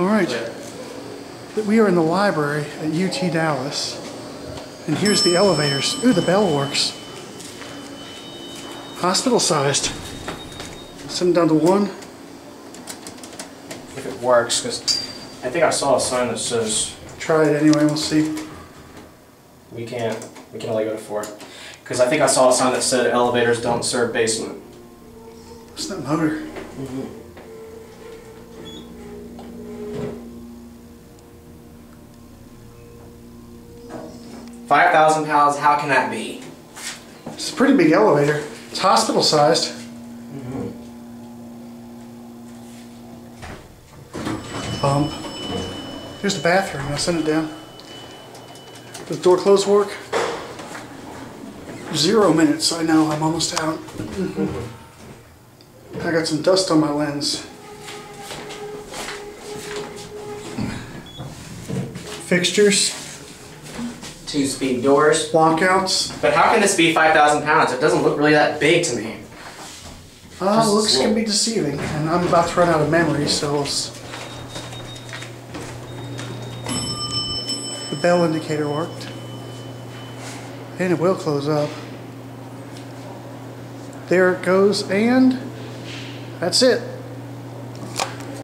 All right. We are in the library at UT Dallas. And here's the elevators. Ooh, the bell works. Hospital sized. Send them down to one. If it works, because I think I saw a sign that says. Try it anyway, we'll see. We can't. We can only go to four. Because I think I saw a sign that said elevators don't serve basement. What's that motor? Mm -hmm. 5,000 pounds, how can that be? It's a pretty big elevator. It's hospital sized. Mm -hmm. Bump. Here's the bathroom. I'll send it down. Does door close work? Zero minutes. I know. I'm almost out. Mm -hmm. I got some dust on my lens. Fixtures. Two speed doors. lockouts. But how can this be five thousand pounds? It doesn't look really that big to me. Uh, Just looks slow. can be deceiving, and I'm about to run out of memory, so it's... the bell indicator worked, and it will close up. There it goes, and that's it.